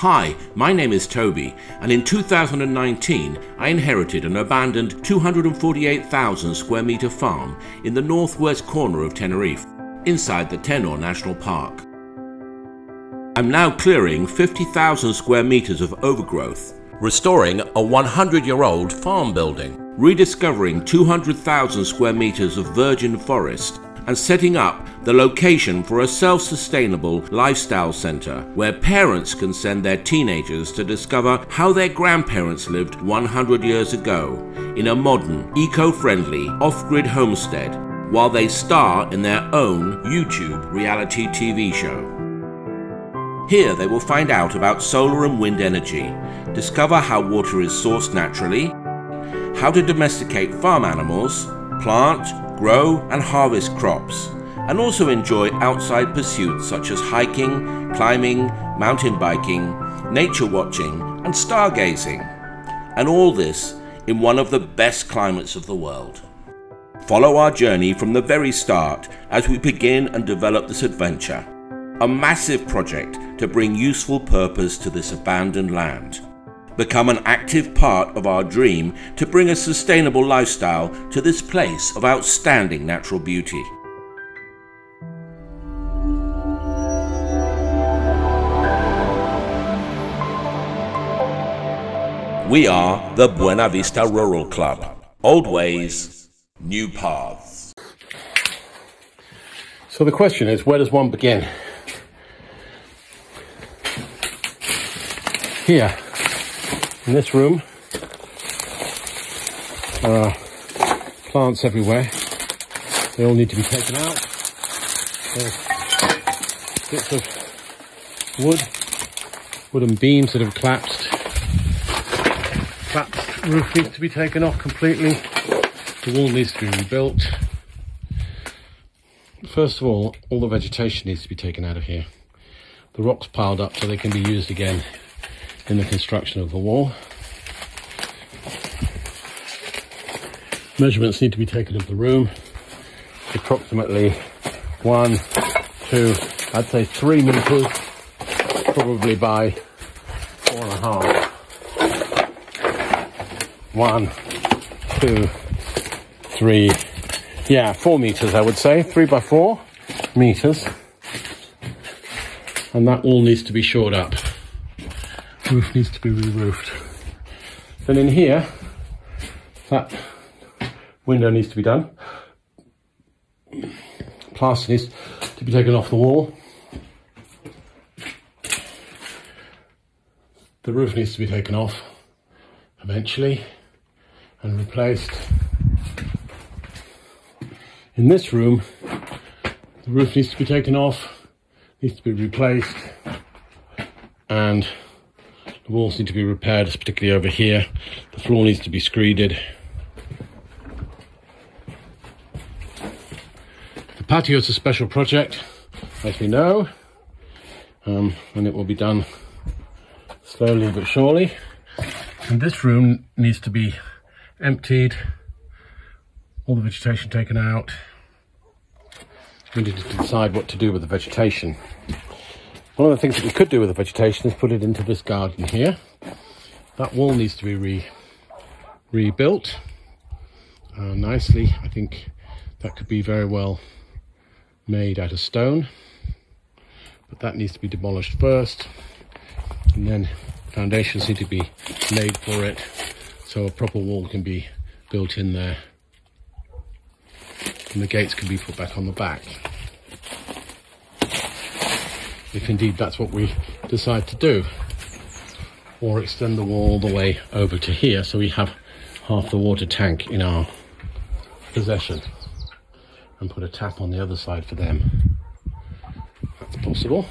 Hi, my name is Toby, and in 2019 I inherited an abandoned 248,000 square metre farm in the northwest corner of Tenerife, inside the Teno National Park. I'm now clearing 50,000 square metres of overgrowth, restoring a 100 year old farm building, rediscovering 200,000 square metres of virgin forest, and setting up the location for a self sustainable lifestyle centre where parents can send their teenagers to discover how their grandparents lived 100 years ago in a modern, eco friendly, off grid homestead while they star in their own YouTube reality TV show. Here they will find out about solar and wind energy, discover how water is sourced naturally, how to domesticate farm animals, plant, grow and harvest crops, and also enjoy outside pursuits such as hiking, climbing, mountain biking, nature watching, and stargazing. And all this in one of the best climates of the world. Follow our journey from the very start as we begin and develop this adventure. A massive project to bring useful purpose to this abandoned land become an active part of our dream to bring a sustainable lifestyle to this place of outstanding natural beauty. We are the Buenavista Rural Club. Old ways, new paths. So the question is, where does one begin? Here, in this room, there are plants everywhere. They all need to be taken out. There's bits of wood, wooden beams that have collapsed. Collapsed roof needs to be taken off completely. The wall needs to be rebuilt. First of all, all the vegetation needs to be taken out of here. The rocks piled up so they can be used again in the construction of the wall. Measurements need to be taken of the room. Approximately one, two, I'd say three meters, probably by four and a half. One, two, three, yeah, four meters, I would say, three by four meters. And that all needs to be shored up roof needs to be re-roofed. Then in here, that window needs to be done. Plaster needs to be taken off the wall. The roof needs to be taken off eventually and replaced. In this room, the roof needs to be taken off, needs to be replaced, and the walls need to be repaired, particularly over here. The floor needs to be screeded. The patio is a special project, as we know, um, and it will be done slowly but surely. And this room needs to be emptied, all the vegetation taken out. We need to decide what to do with the vegetation. One of the things that we could do with the vegetation is put it into this garden here. That wall needs to be re rebuilt uh, nicely. I think that could be very well made out of stone. But that needs to be demolished first. And then foundations need to be laid for it so a proper wall can be built in there. And the gates can be put back on the back if indeed that's what we decide to do. Or extend the wall all the way over to here so we have half the water tank in our possession and put a tap on the other side for them. That's possible.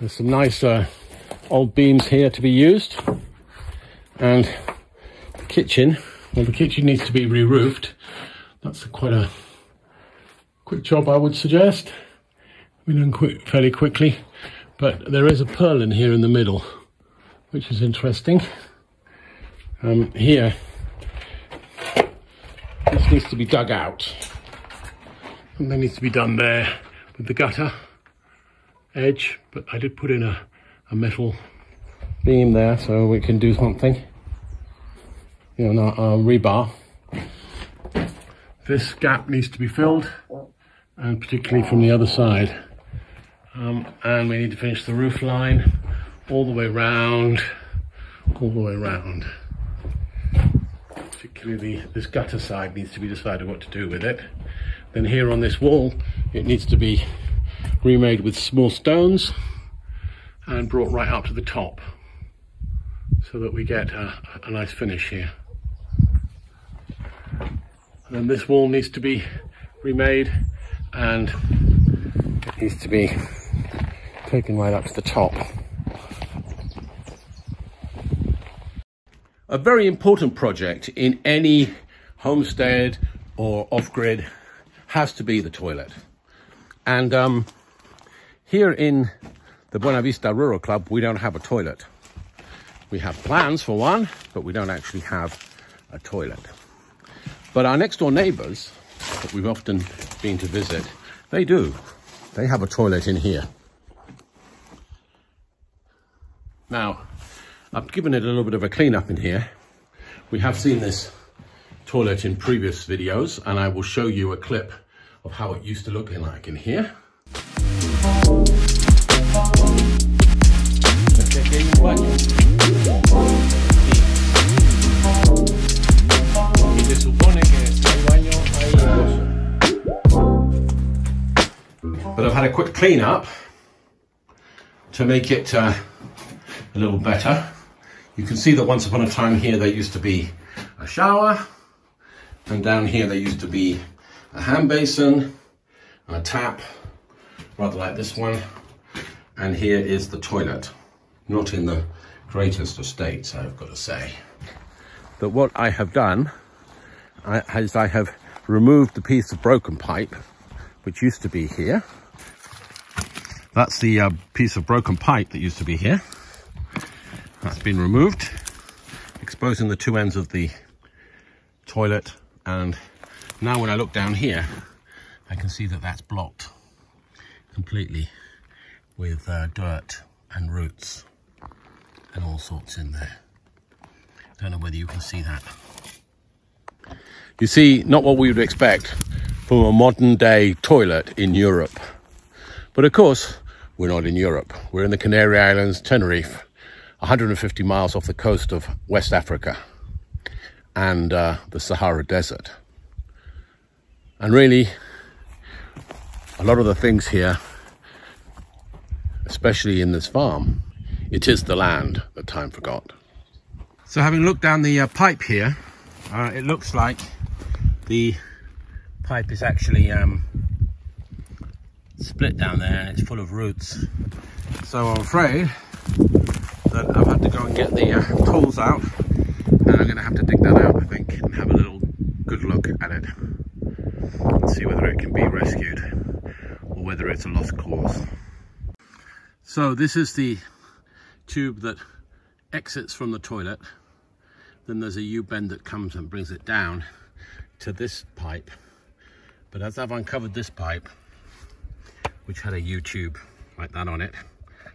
There's some nice uh, old beams here to be used and the kitchen well, the kitchen needs to be re-roofed. That's quite a quick job, I would suggest. We done quick, fairly quickly, but there is a purlin here in the middle, which is interesting. Um, here, this needs to be dug out. Something needs to be done there with the gutter edge, but I did put in a, a metal beam there so we can do something. You our, a rebar. This gap needs to be filled, and particularly from the other side. Um, and we need to finish the roof line all the way round, all the way round. Particularly this gutter side needs to be decided what to do with it. Then here on this wall, it needs to be remade with small stones and brought right up to the top so that we get a, a nice finish here. And then this wall needs to be remade and it needs to be taken right up to the top. A very important project in any homestead or off-grid has to be the toilet. And um, here in the Buenavista Rural Club, we don't have a toilet. We have plans for one, but we don't actually have a toilet. But our next door neighbors that we've often been to visit, they do. They have a toilet in here. Now, I've given it a little bit of a clean up in here. We have seen this toilet in previous videos, and I will show you a clip of how it used to look like in here. But I've had a quick clean up to make it uh, a little better. You can see that once upon a time here there used to be a shower and down here there used to be a hand basin and a tap, rather like this one. And here is the toilet, not in the greatest of states, I've got to say. But what I have done is I have removed the piece of broken pipe, which used to be here. That's the uh, piece of broken pipe that used to be here. That's been removed, exposing the two ends of the toilet and now when I look down here, I can see that that's blocked completely with uh, dirt and roots and all sorts in there. Don't know whether you can see that. You see, not what we would expect from a modern day toilet in Europe. But of course, we're not in Europe. We're in the Canary Islands, Tenerife, 150 miles off the coast of West Africa and uh, the Sahara Desert. And really, a lot of the things here, especially in this farm, it is the land that time forgot. So having looked down the uh, pipe here, uh, it looks like the pipe is actually um, split down there and it's full of roots. So I'm afraid that I've had to go and get the uh, tools out and I'm going to have to dig that out I think and have a little good look at it and see whether it can be rescued or whether it's a lost cause. So this is the tube that exits from the toilet. Then there's a U-bend that comes and brings it down to this pipe. But as I've uncovered this pipe, which had a U-tube like that on it,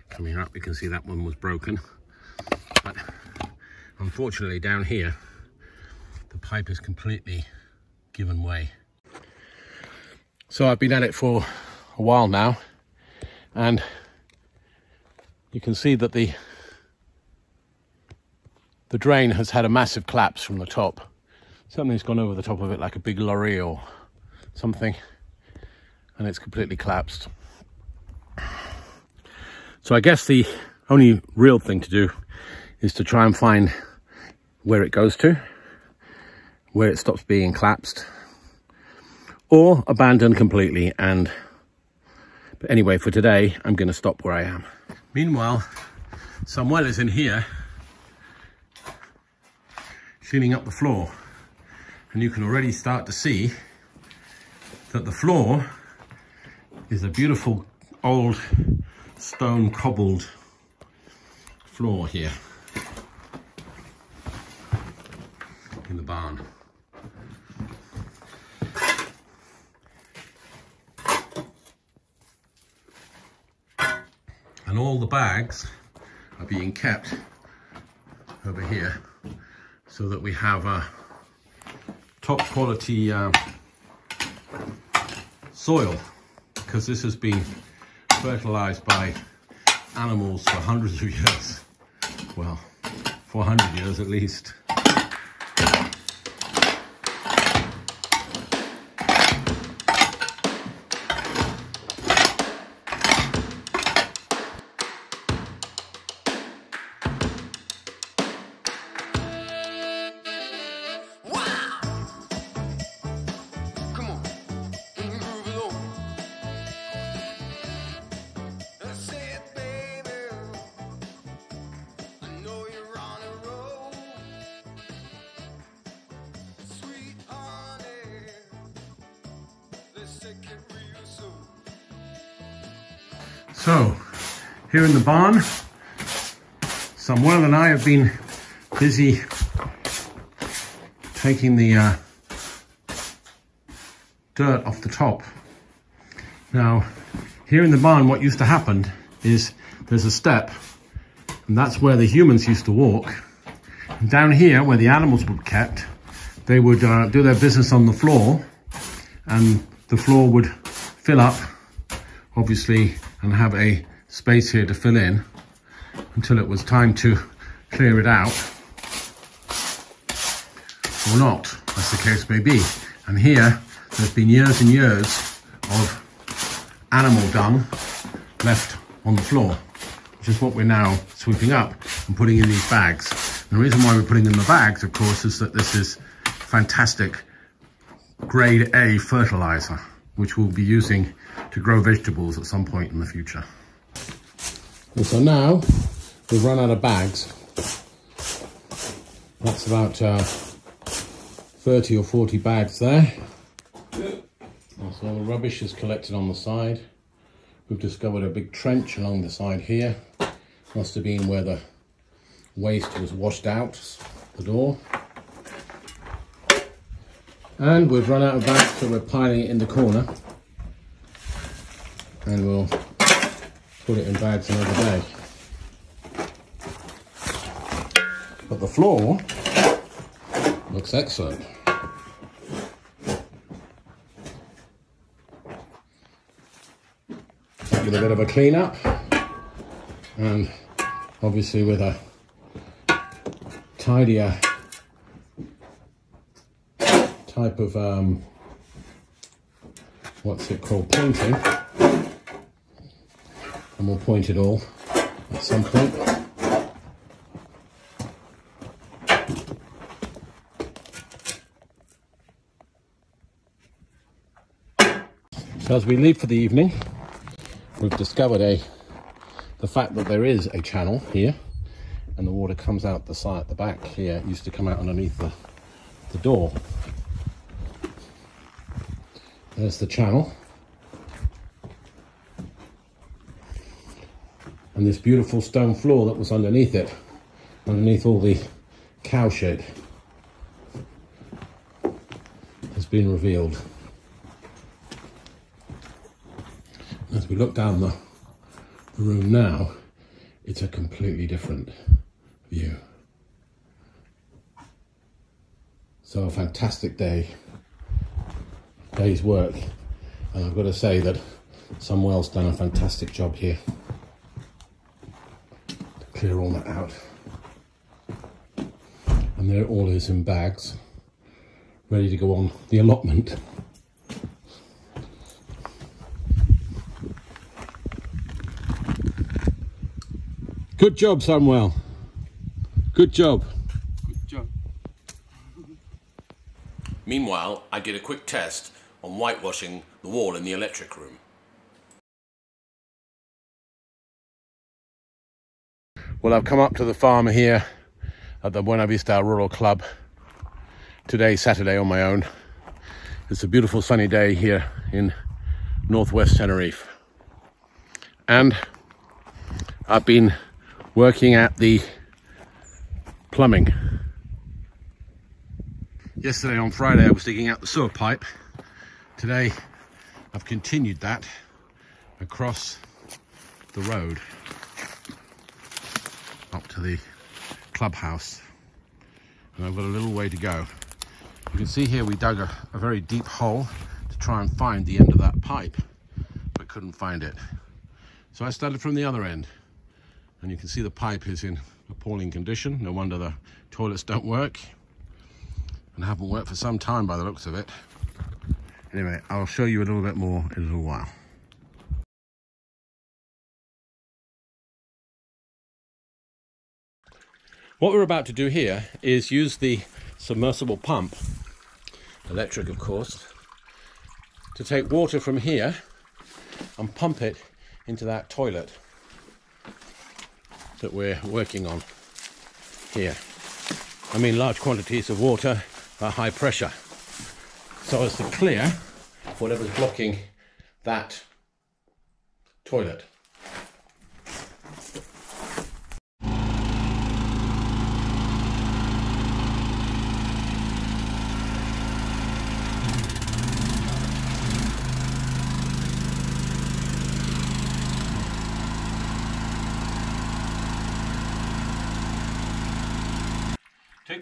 coming up, you can see that one was broken. But unfortunately down here, the pipe is completely given way. So I've been at it for a while now and you can see that the the drain has had a massive collapse from the top. Something's gone over the top of it like a big lorry or something and it's completely collapsed. So I guess the only real thing to do is to try and find where it goes to, where it stops being collapsed or abandoned completely. And but anyway, for today, I'm going to stop where I am. Meanwhile, Samuel is in here cleaning up the floor. And you can already start to see that the floor is a beautiful old stone cobbled floor here in the barn. And all the bags are being kept over here so that we have a top quality uh, soil because this has been fertilized by animals for hundreds of years. Well, 400 years at least. Here in the barn, Samuel and I have been busy taking the uh, dirt off the top. Now, here in the barn, what used to happen is there's a step, and that's where the humans used to walk. And down here, where the animals were kept, they would uh, do their business on the floor, and the floor would fill up, obviously and have a space here to fill in until it was time to clear it out or not, as the case may be. And here, there's been years and years of animal dung left on the floor, which is what we're now sweeping up and putting in these bags. And the reason why we're putting in the bags, of course, is that this is fantastic grade A fertilizer, which we'll be using to grow vegetables at some point in the future. And so now we've run out of bags. That's about uh, 30 or 40 bags there. So all the rubbish is collected on the side. We've discovered a big trench along the side here. Must have been where the waste was washed out the door. And we've run out of bags, so we're piling it in the corner and we'll put it in bags another day. But the floor looks excellent. With a bit of a clean up and obviously with a tidier type of um, what's it called painting and we'll point it all at some point. So as we leave for the evening, we've discovered a the fact that there is a channel here and the water comes out the side at the back here. It used to come out underneath the, the door. There's the channel. And this beautiful stone floor that was underneath it, underneath all the cow shed, has been revealed. As we look down the, the room now, it's a completely different view. So a fantastic day, day's work. And I've got to say that Samuel's done a fantastic job here clear all that out. And there it all is in bags, ready to go on the allotment. Good job, Samuel. Good job. Good job. Meanwhile, I did a quick test on whitewashing the wall in the electric room. Well, I've come up to the farm here at the Buena Vista Rural Club today, Saturday, on my own. It's a beautiful sunny day here in northwest Tenerife. And I've been working at the plumbing. Yesterday on Friday I was digging out the sewer pipe. Today I've continued that across the road. The clubhouse. And I've got a little way to go. You can see here we dug a, a very deep hole to try and find the end of that pipe, but couldn't find it. So I started from the other end. And you can see the pipe is in appalling condition. No wonder the toilets don't work and haven't worked for some time by the looks of it. Anyway, I'll show you a little bit more in a little while. What we're about to do here is use the submersible pump, electric of course, to take water from here and pump it into that toilet that we're working on here. I mean large quantities of water at high pressure so as to clear whatever's blocking that toilet.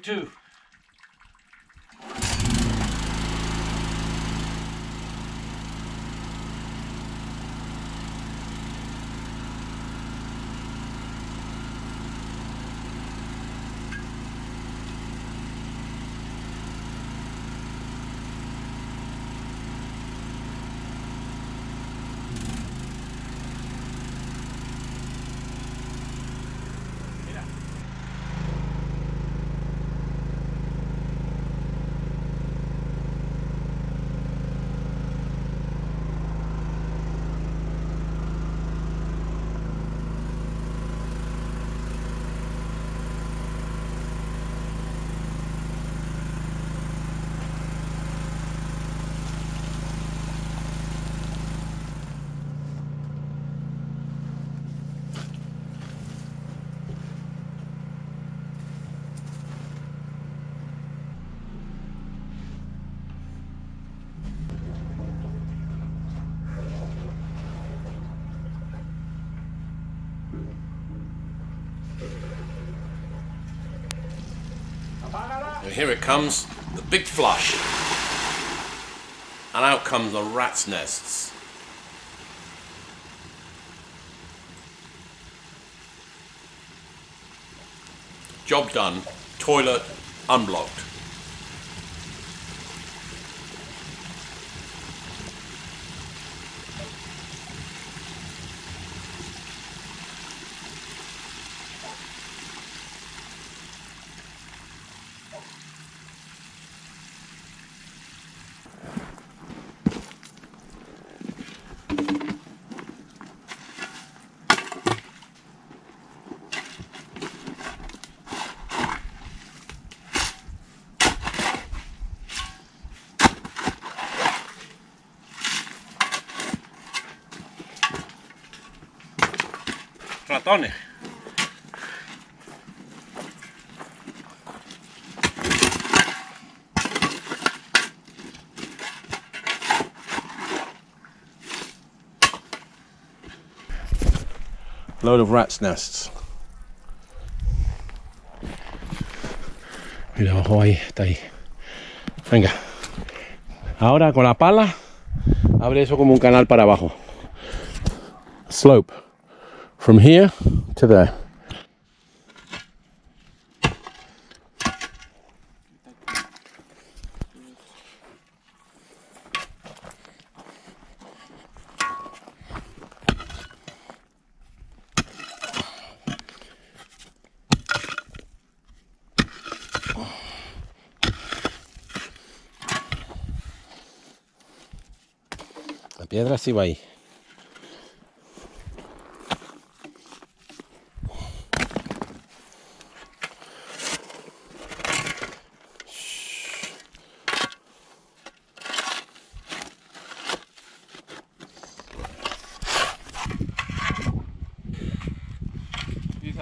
Two. And here it comes, the big flush. And out come the rat's nests. Job done, toilet unblocked. Load of rats' nests. Mira, abajo ahí, está ahí. Venga. Ahora con la pala, abre eso como un canal para abajo. Slope. From here to there. La piedra sí va ahí.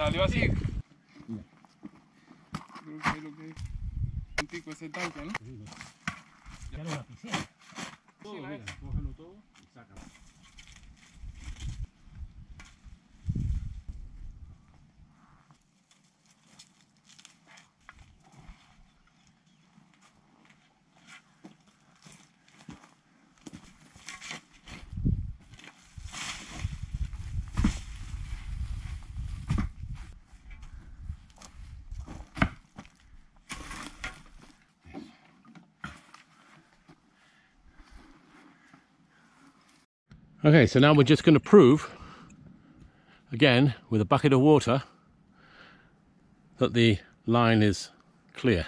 Salió así. Creo que es lo que es. Un tico ese tanque, ¿no? Okay, so now we're just going to prove, again, with a bucket of water, that the line is clear.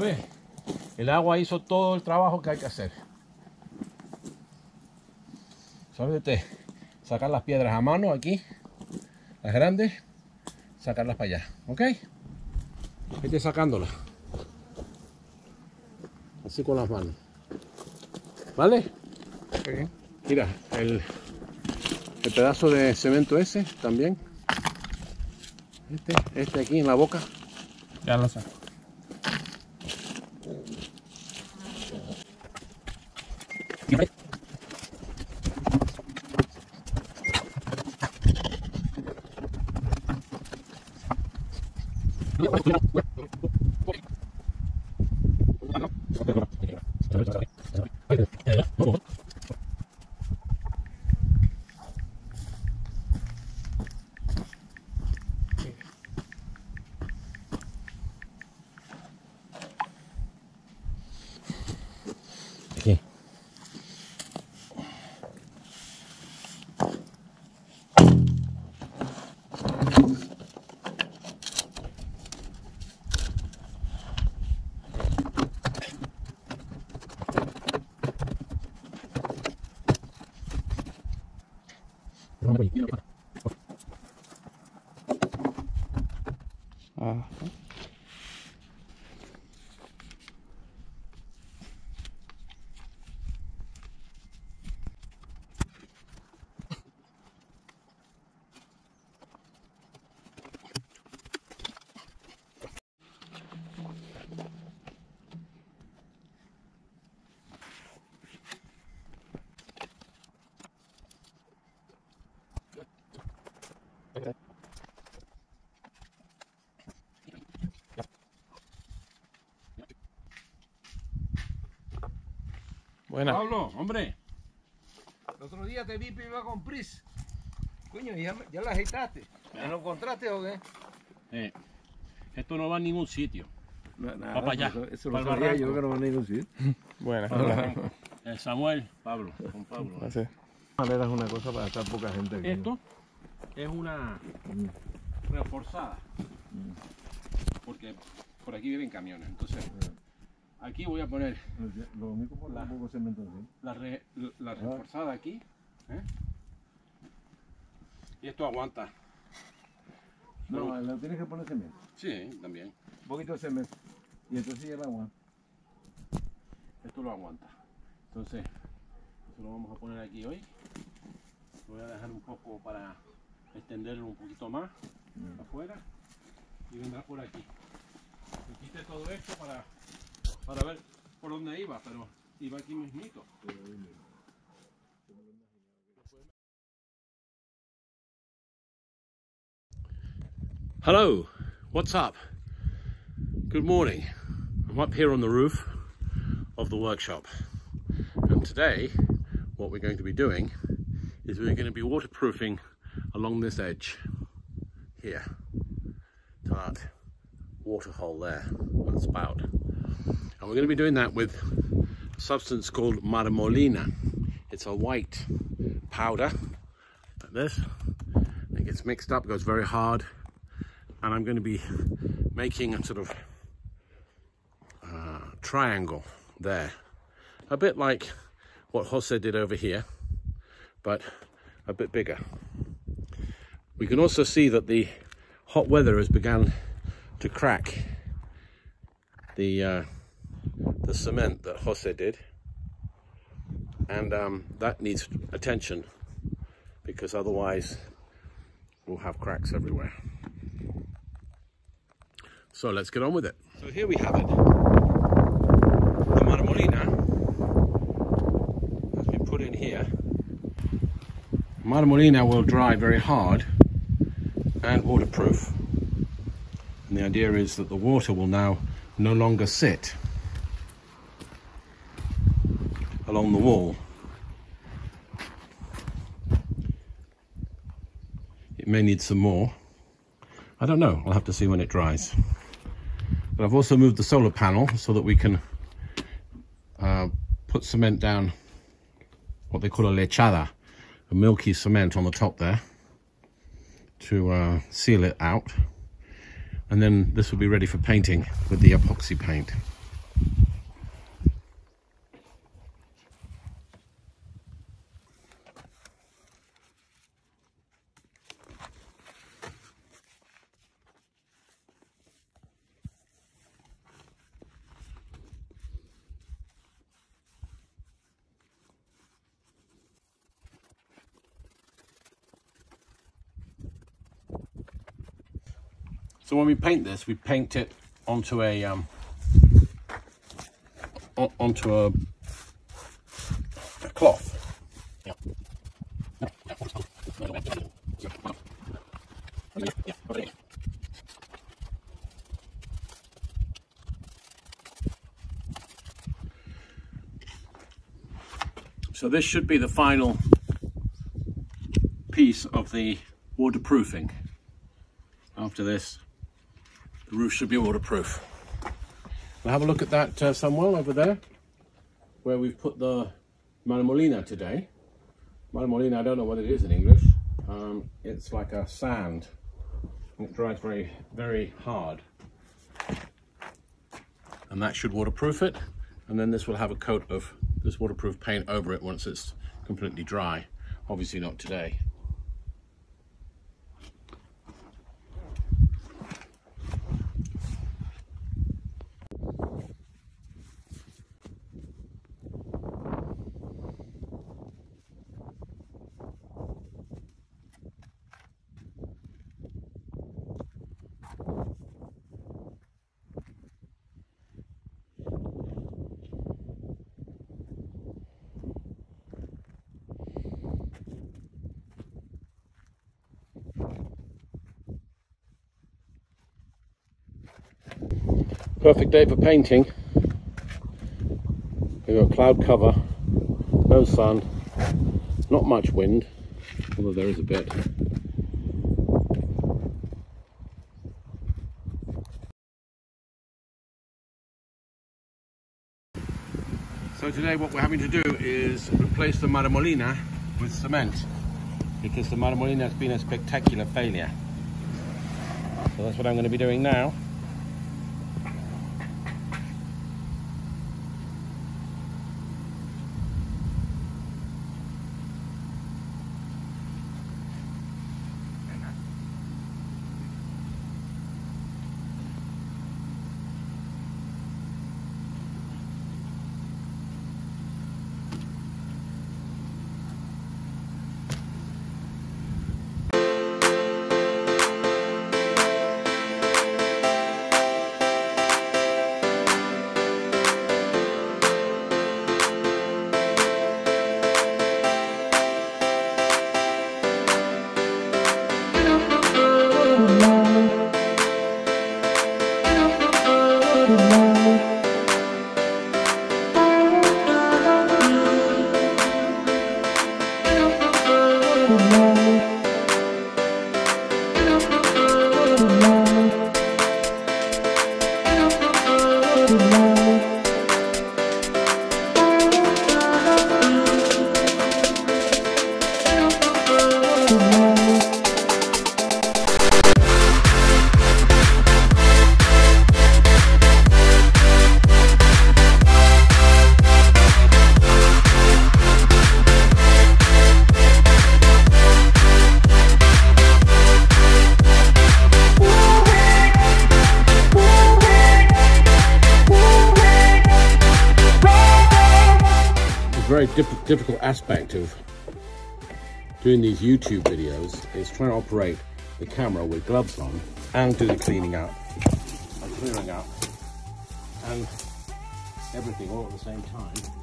Ahora ve, el agua hizo todo el trabajo que hay que hacer. ¿Sabe usted? Sacar las piedras a mano aquí, las grandes, sacarlas para allá, ¿ok? Vete sacándolas. Así con las manos. ¿Vale? Mira, el, el pedazo de cemento ese también. Este, este aquí en la boca. Ya lo saco. Ah. Buena. Pablo, hombre. El otro día te vi iba con Pris. Coño, ya, ya la agitaste. ¿Me lo encontraste o qué? Eh, esto no va a ningún sitio. No, nada, Va para allá, Eso, eso para lo el sabía barranco. yo que no venía a decir. Buena. Eh, Samuel, Pablo, con Pablo. Así. manera es una cosa para estar poca gente aquí. Esto es una reforzada. Porque por aquí viven camiones. Entonces, aquí voy a poner Lo único por La- un poco cemento la, re- la reforzada aquí. ¿eh? Y esto aguanta. No, Bueno, le tienes que poner cemento. sí, también. Un poquito de cemento. Y entonces ya el agua. Esto lo aguanta. Entonces, eso lo vamos a poner aquí hoy. Lo voy a dejar un poco para extenderlo un poquito más afuera y vendrá por aquí. Me quité todo esto para, para ver por dónde iba, pero iba aquí mismito. Hello, what's up? Good morning. I'm up here on the roof of the workshop. And today, what we're going to be doing is we're going to be waterproofing along this edge here to start water hole there, that spout. And we're going to be doing that with a substance called marmolina. It's a white powder, like this. It gets mixed up, goes very hard. And I'm going to be making a sort of uh, triangle there. A bit like what Jose did over here, but a bit bigger. We can also see that the hot weather has begun to crack the uh, the cement that Jose did and um, that needs attention because otherwise we'll have cracks everywhere. So let's get on with it. So here we have it. The marmolina has been put in here. Marmolina will dry very hard and waterproof. And the idea is that the water will now no longer sit along the wall. It may need some more. I don't know, I'll have to see when it dries. But I've also moved the solar panel so that we can uh, put cement down, what they call a lechada, a milky cement on the top there to uh, seal it out. And then this will be ready for painting with the epoxy paint. So when we paint this, we paint it onto a um, onto a, a cloth. So this should be the final piece of the waterproofing. After this, the roof should be waterproof. We'll have a look at that uh, Samuel over there, where we've put the marmolina today. Marmolina, I don't know what it is in English. Um, it's like a sand. and It dries very, very hard. And that should waterproof it. And then this will have a coat of this waterproof paint over it once it's completely dry. Obviously not today. Perfect day for painting. We've got cloud cover, no sun, not much wind, although there is a bit. So today what we're having to do is replace the Marmolina with cement because the Marmolina has been a spectacular failure. So that's what I'm going to be doing now. Difficult aspect of doing these YouTube videos is trying to operate the camera with gloves on and do the cleaning up and clearing up and everything all at the same time.